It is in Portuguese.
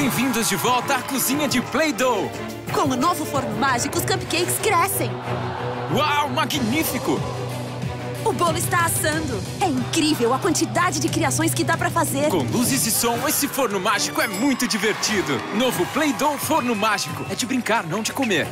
Bem-vindos de volta à cozinha de Play-Doh! Com o novo forno mágico, os cupcakes crescem. Uau, magnífico! O bolo está assando. É incrível a quantidade de criações que dá para fazer. Com luzes e som, esse forno mágico é muito divertido. Novo Play-Doh Forno Mágico. É de brincar, não de comer.